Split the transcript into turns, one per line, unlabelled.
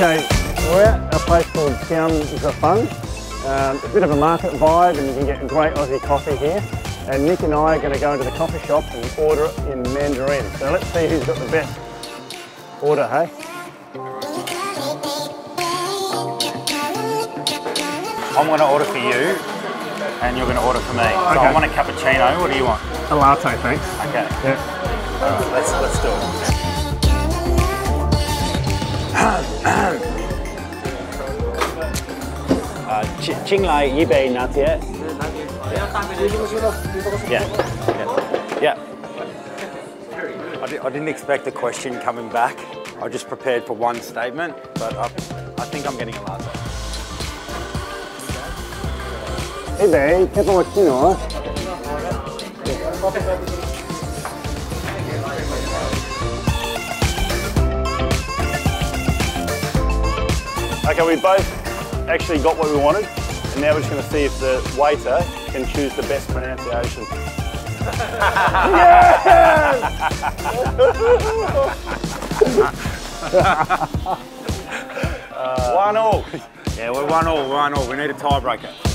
Okay, we're at a place called Siam Zafang. Um, a bit of a market vibe and you can get great Aussie coffee here. And Nick and I are going to go into the coffee shop and order it in Mandarin. So let's see who's got the best order, hey?
I'm going to order for you, and you're going to order for me. So I want a cappuccino. What do you want?
A latte, thanks.
Okay.
Yeah.
All right. Let's let's do it. Uh, Ch- Qinglai Yibei Natie. Yeah. Yeah. Yeah. I, di- I didn't expect the question coming back. I just prepared for one statement, but I, I think I'm getting a latte.
Hey, babe, cappuccino. Okay, we both actually got what we wanted, and now we're just going to see if the waiter can choose the best pronunciation. Yes!
Uh, one all. Yeah, we're one all, one all. We need a tiebreaker.